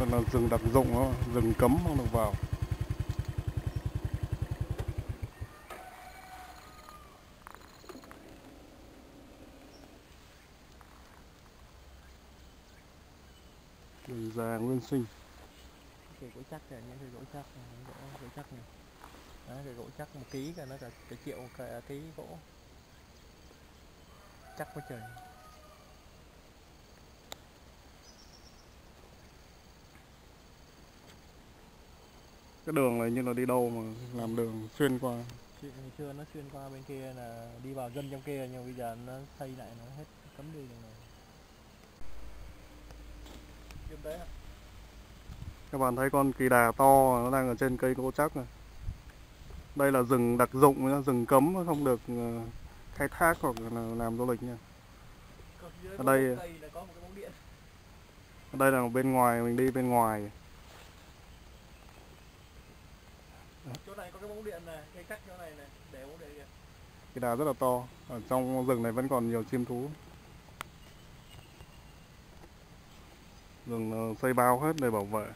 là rừng đặc dụng đó, rừng cấm không được vào. Rừng già nguyên sinh. Cây gỗ chắc này những cái gỗ chắc này những gỗ gỗ chắc này. Đấy cái gỗ chắc một ký cả nó cả cái triệu một cả ký gỗ. Chắc quá trời. Cái đường này như là đi đâu mà làm đường xuyên qua. Chuyện ngày xưa nó xuyên qua bên kia là đi vào dân trong kia nhưng bây giờ nó xây lại nó hết cấm đi đường này. Đấy các bạn thấy con kỳ đà to nó đang ở trên cây gỗ chắc này. Đây là rừng đặc dụng rừng cấm không được ờ, khai thác hoặc là làm du lịch nha. Ở đây- điện. đây là bên ngoài mình đi bên ngoài chỗ này có cái bóng điện này cắt chỗ này này, để bóng điện kìa. Đà rất là to, ở trong rừng này vẫn còn nhiều chim thú. Rừng ờ, xây bao hết để bảo vệ.